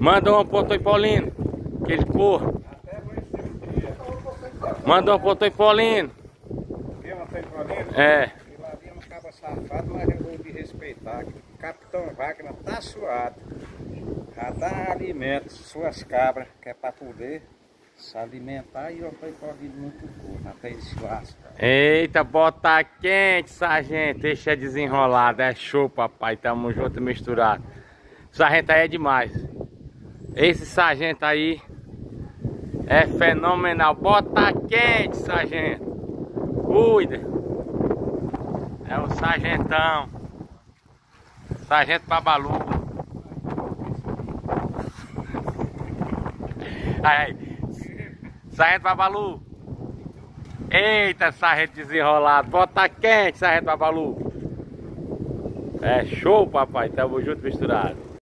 Manda uma pro Antônio Paulino. Que ele corra. Manda uma pro Antônio Paulino. É. E lá vinha um cabo safado, mas eu vou de respeitar. Capitão Wagner tá suado. Já dá alimento, suas cabras, que é pra poder se alimentar e o Antônio Paulino muito curto, até ele se lasca. Eita, bota quente, sargento. Deixa desenrolado. É show, papai. Tamo junto misturado. Sargento aí é demais. Esse sargento aí é fenomenal. Bota quente, sargento. Cuida. É o sargentão. Sargento Babalu. Aí, sargento Babalu. Eita, sargento desenrolado. Bota quente, sargento Babalu. É show, papai. Tamo junto misturado.